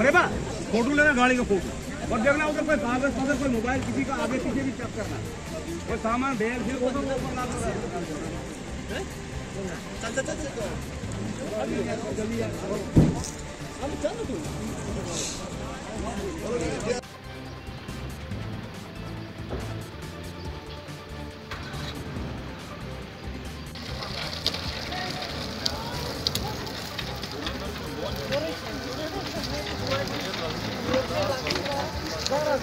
अरे बा फ़ोटो लेना गाड़ी का फ़ोटो। और देखना उधर कोई कागज़ पत्र कोई मोबाइल किसी का आगे पीछे भी चेक करना। कोई सामान बैग फिर वो चल चल ऊपर